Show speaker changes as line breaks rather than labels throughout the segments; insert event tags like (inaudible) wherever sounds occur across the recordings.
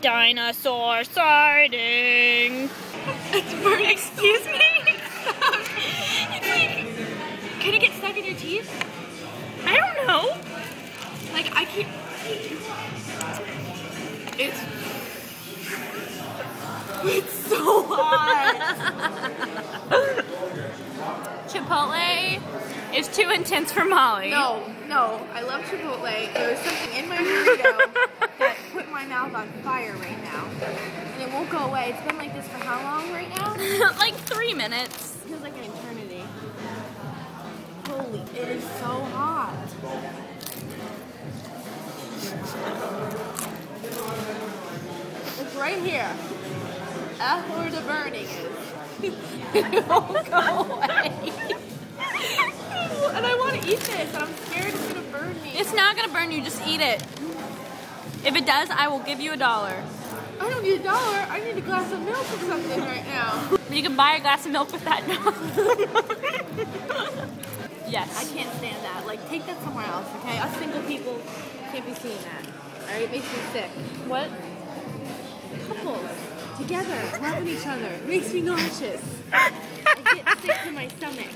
Dinosaur sighting.
It's. Excuse me. (laughs) like, can it get stuck in your teeth?
I don't know.
Like I can't. It's it's so hot. (laughs)
Chipotle is too intense for Molly.
no, no, I love Chipotle. There was something in my burrito that put my mouth on fire right now, and it won't go away. It's been like this for how long right now? (laughs)
like three minutes.
feels like an eternity. Holy, it is so hot. It's right here. That's where the burning is. (laughs) it won't go away. (laughs) and I want to eat this, and I'm scared it's gonna burn me.
It's not gonna burn you, just eat it. If it does, I will give you a dollar.
I don't need a dollar. I need a glass of milk or something right now. (laughs)
You can buy a glass of milk with that
I (laughs)
yes.
I can't stand that. Like, take that somewhere else, okay? Us single people can't be seeing that. Alright, it makes me sick.
What?
Couples together, loving each other. It makes me nauseous. (laughs) I get sick to my stomach.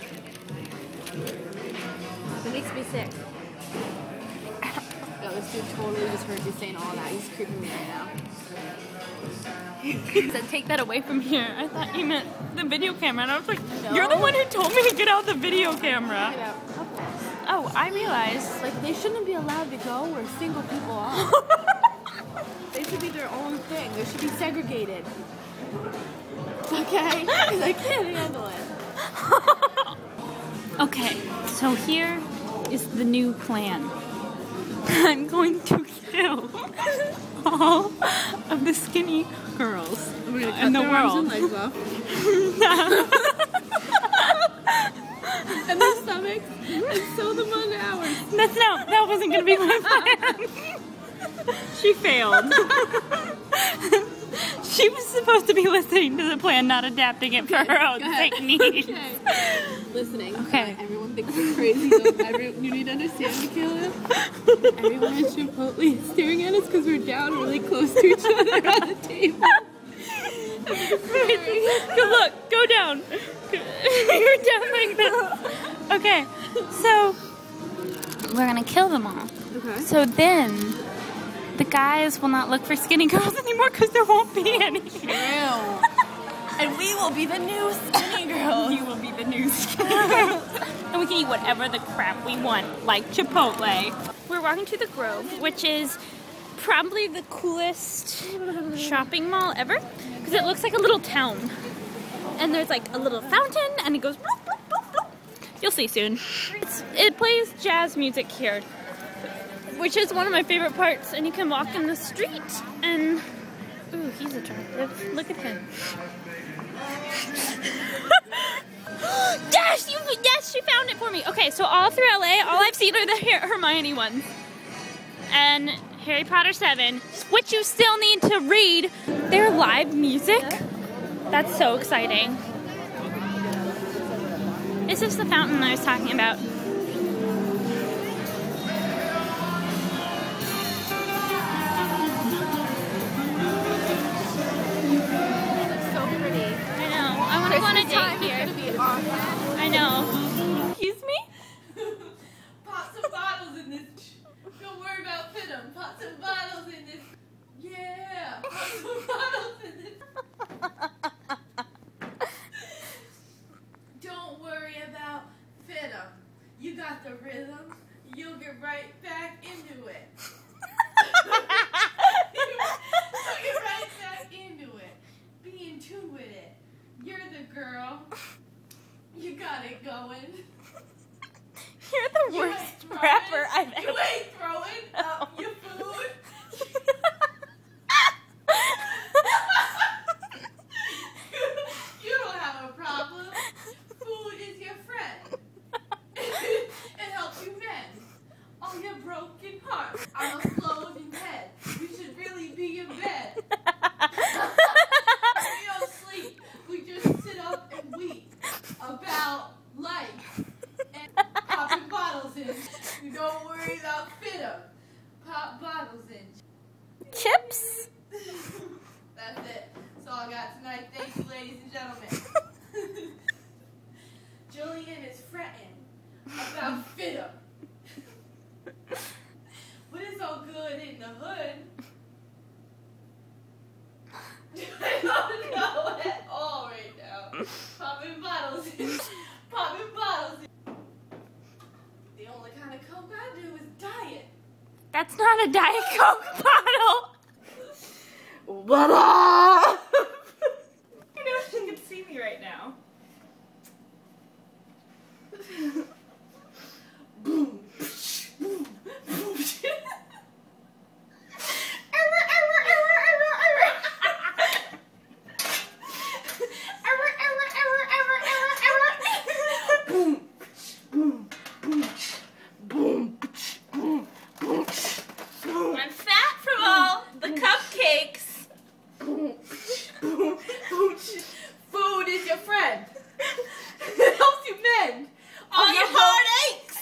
It makes me sick. This dude totally just heard you saying all that. He's creeping me right now.
He said, take that away from here. I thought you meant the video camera. And I was like, you're the one who told me to get out the video camera.
Check it out. Couples.
Oh, I realized.
Like, they shouldn't be allowed to go where single people are. (laughs) They should be their own thing. They should be segregated. Okay? (laughs) Because I can't handle it. (laughs)
Okay, so here is the new plan. (laughs) I'm going to kill all of the skinny girls in the world. (laughs)
and their stomachs, and sew them on ours.
That's no, that wasn't gonna be my plan. she failed. (laughs) she was supposed to be listening to the plan, not adapting it for her own
ahead. Okay. Listening.
Okay.
Uh, everyone we're crazy. Every, you need to understand, Michaela. Everyone at Chipotle is staring at us because we're down really close to each other on the table. (laughs)
Go look, go down. You're down like this. Okay, so we're gonna kill them all.
Okay.
So then the guys will not look for skinny girls (laughs) anymore because there won't be any.
Ew. (laughs) And we will be the new skinny girls.
You will be the new skinny girl. And we can eat whatever the crap we want, like Chipotle. We're walking to the Grove, which is probably the coolest shopping mall ever because it looks like a little town. And there's like a little fountain and it goes bloop, bloop, bloop, bloop. You'll see soon. It's, it plays jazz music here, which is one of my favorite parts. And you can walk in the street and, ooh, he's attractive. Look at him. Me. Okay, so all through LA, all I've seen are the Her- Hermione ones. And Harry Potter 7, which you still need to read. Their live music. That's so exciting. This is the fountain I was talking about. we
just sit up
and weep about life
and popping bottles in. You don't worry about fit up. Pop bottles in. Chips? (laughs) That's it. That's all I got tonight. Thank you, ladies and gentlemen. (laughs) Julian is fretting about fit up. (laughs) but it's all good in the hood. Coke I do is diet.
That's not a Diet Coke (laughs) bottle.
What up? I know she can see me right now. boom. boom. boom. Error, error, error, error, error. Error, error, error, error, error, error. Boom. Boom. Boom. Boom. Boom. Boom. Boom.
I'm fat from all the cupcakes.
Food is your friend. It helps you mend
All your heartaches.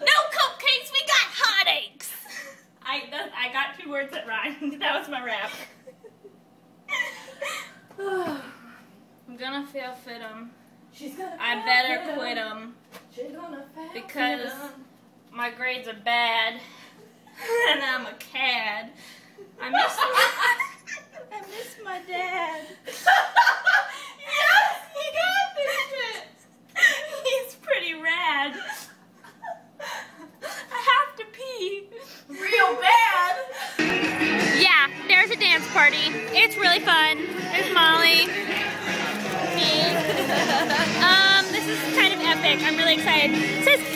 no cupcakes, we got heartaches. I that, I got two words that rhymed. That was my rap. I'm gonna fail fit.
She's gonna
I better quit
'em.
'em
She's gonna fail
because my grades are bad (laughs) and I'm a cad. I miss (laughs) (laughs) I miss my dad.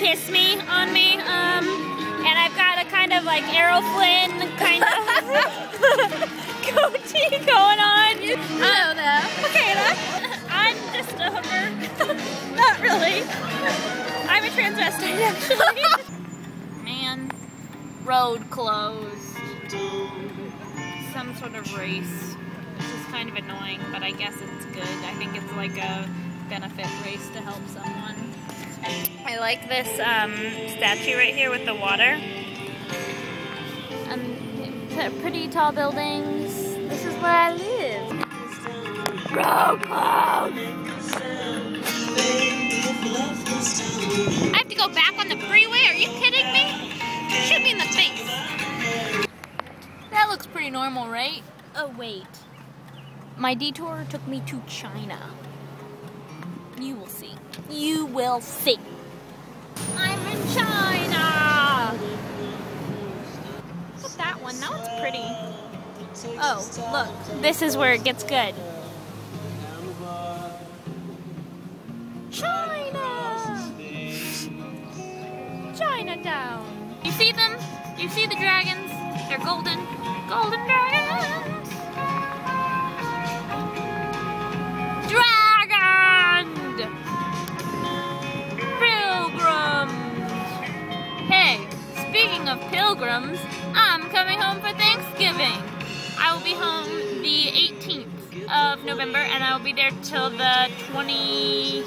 Kiss me on me. Um, and I've got a kind of like Errol Flynn kind of (laughs) goatee going on.
Hello there.
Okay, I'm just a hooker. (laughs) Not really. I'm a transvestite, actually. (laughs) Man, road closed. Some sort of race. Which is kind of annoying, but I guess it's good. I think it's like a benefit race to help someone. I like this um, statue right here with the water. Um, pretty tall buildings. This is where I live. I have to go back on the freeway? Are you kidding me? Shoot me in the face. That looks pretty normal, right? Oh, wait. My detour took me to China. You will see. You will see. I'm in China! Look at that one. Now it's pretty. Oh, look. This is where it gets good. China! Chinatown. You see them? You see the dragons? They're golden. Golden dragons! Of pilgrims, I'm coming home for Thanksgiving. I will be home the 18th of November and I will be there till the 28th,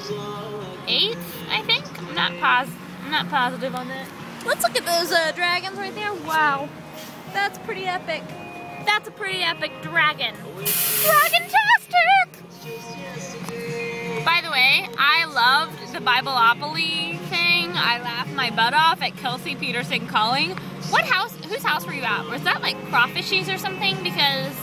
I think. I'm not pos- I'm not positive on that. Let's look at those uh, dragons right there. Wow. That's pretty epic. That's a pretty epic dragon. Dragon-tastic! By the way, I loved the Bibleopoly. I laughed my butt off at Kelsey Peterson calling. What house? Whose house were you at? Was that like Crawfishies or something? Because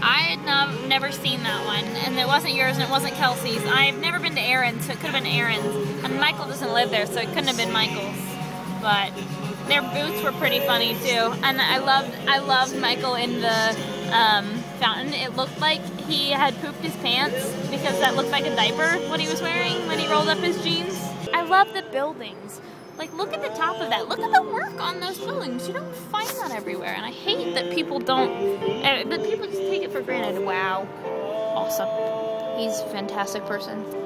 I had no, never seen that one, and it wasn't yours, and it wasn't Kelsey's. I've never been to Aaron's, so it could have been Aaron's. And Michael doesn't live there, so it couldn't have been Michael's. But their boots were pretty funny too, and I loved I loved Michael in the um, fountain. It looked like he had pooped his pants because that looked like a diaper what he was wearing when he rolled up his jeans. I love the buildings. Like, look at the top of that. Look at the work on those buildings. You don't find that everywhere, and I hate that people don't. Uh, that people just take it for granted. Wow, awesome. He's a fantastic person.